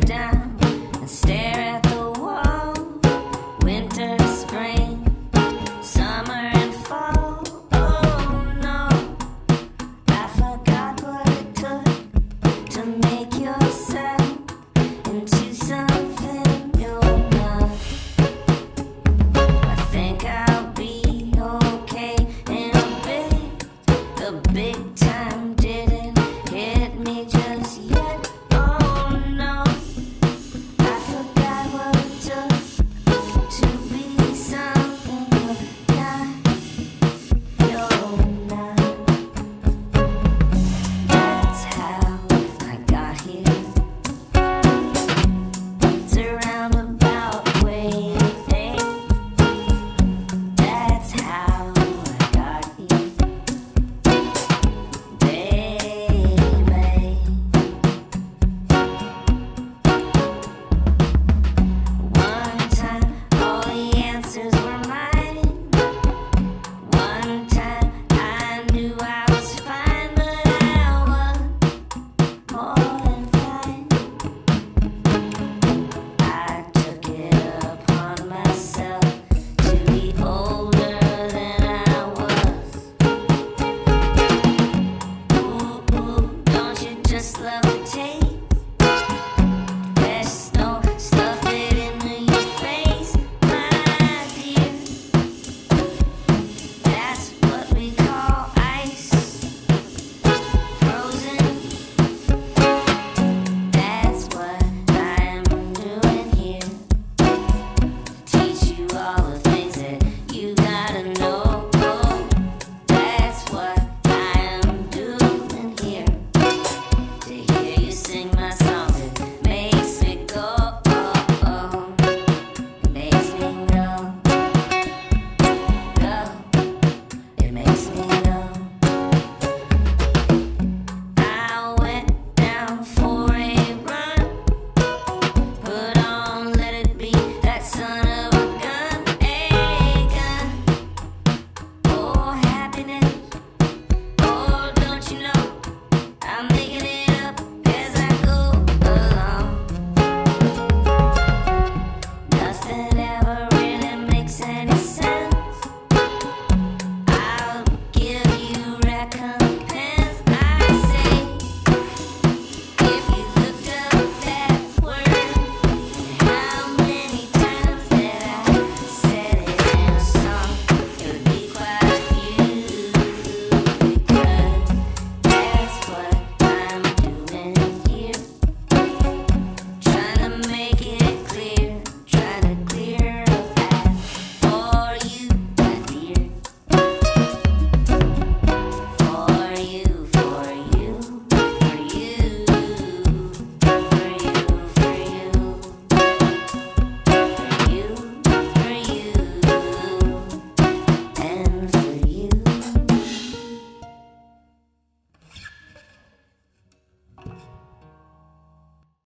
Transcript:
down and stare